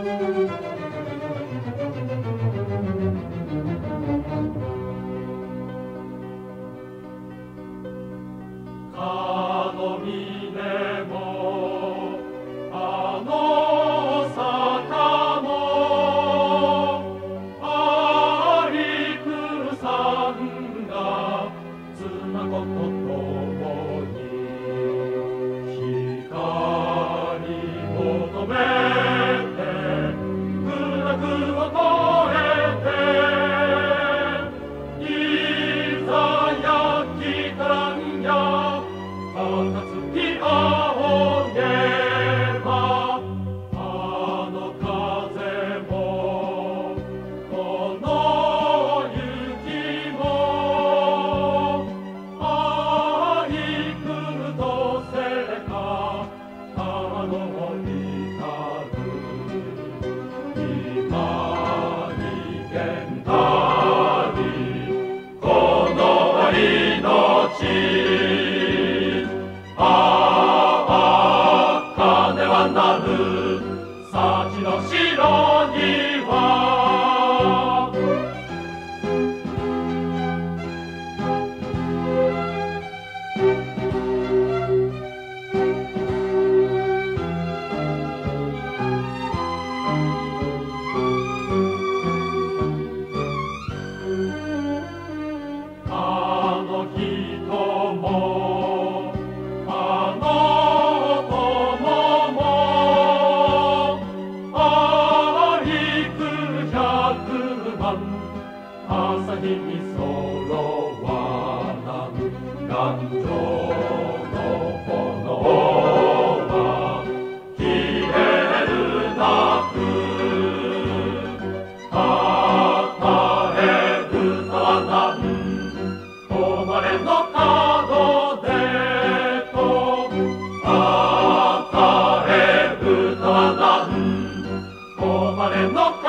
Cado trouble upon 源たりこの命ああ金はなる。幸の死百万朝日に揃わなん頑丈の炎は消えるなくたえ歌はなん誉れの門でとたえ歌はなん誉れの